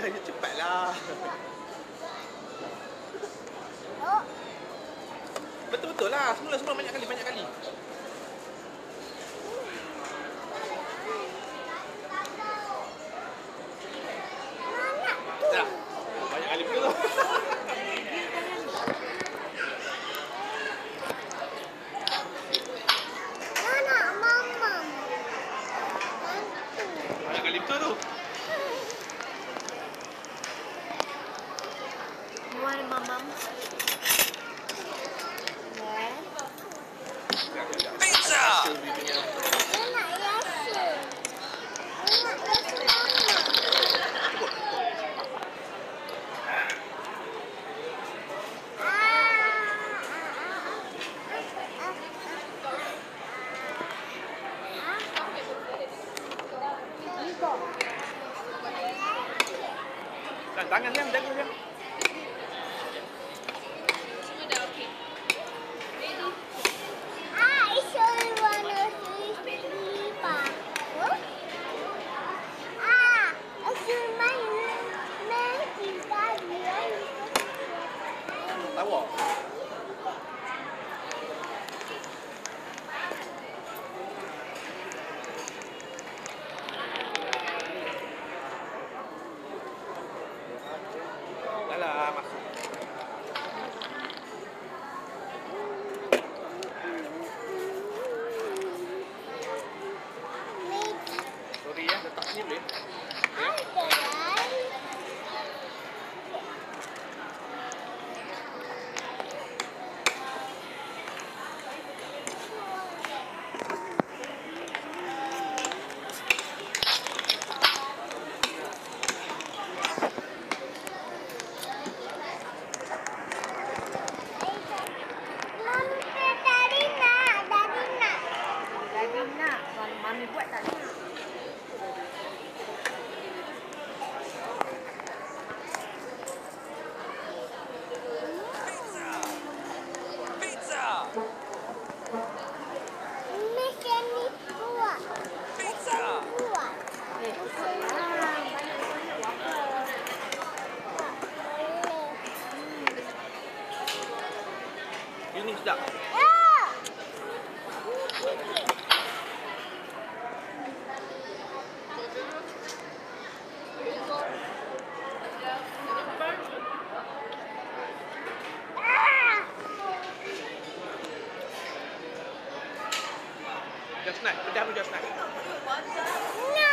hanya cepatlah. Betul-betul lah. Semula-semula banyak kali, banyak kali. Tangan 去 Yeah. Just snack. Put down just snack. No.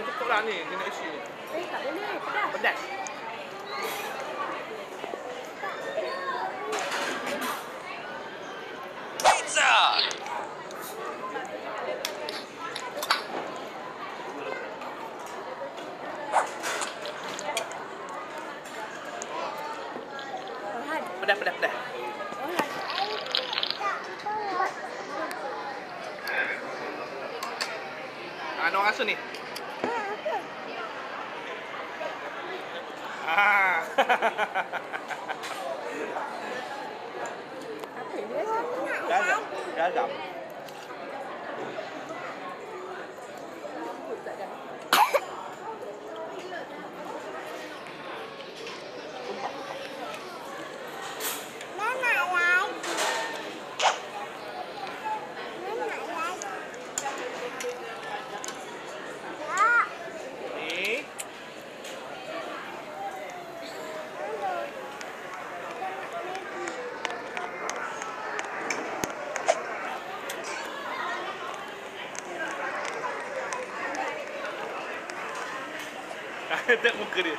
dah cukup lah ni, dia nak isi ni. Eh, tak boleh. Pedas. Pedas. Pedas-pedas-pedas Ano ah, rasa ni? đá trái rộng trái rộng ممكن